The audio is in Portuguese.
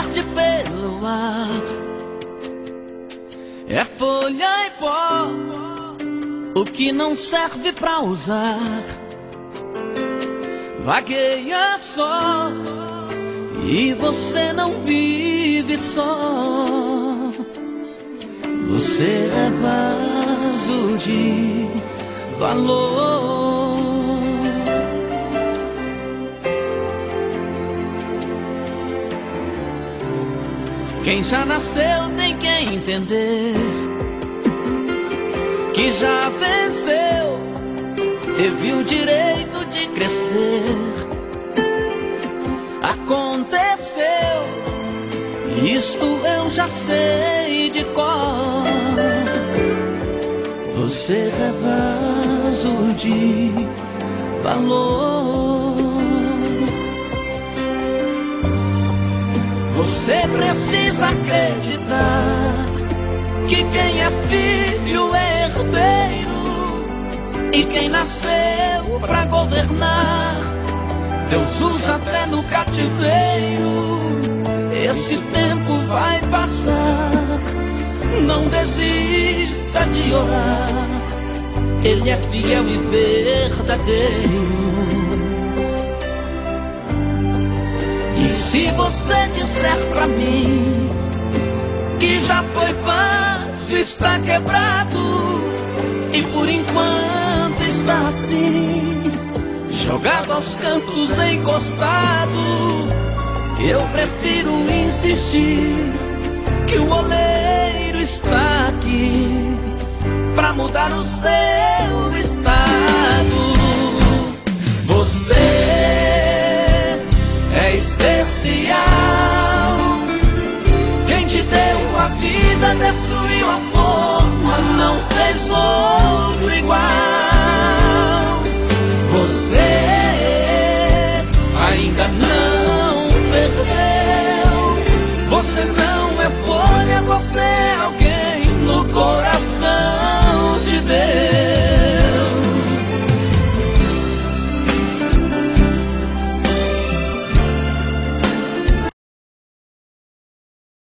perde pelo ar. É folha e pó, o que não serve pra usar. Vagueia só, e você não vive só. Você é vaso de valor. Quem já nasceu tem que entender que já venceu, teve o direito de crescer. Aconteceu, isto eu já sei de cor. Você é vaso de valor. Você precisa acreditar que quem é filho é herdeiro e quem nasceu para governar. Deus usa até no cativeiro. Esse tempo vai passar. Não desista de orar. Ele é fiel e verdadeiro. E se você disser pra mim que já foi fácil, está quebrado e por enquanto está assim, jogado aos cantos, encostado, eu prefiro insistir que o oleiro está aqui pra mudar o seu estado. Você especial. Quem te deu a vida destruiu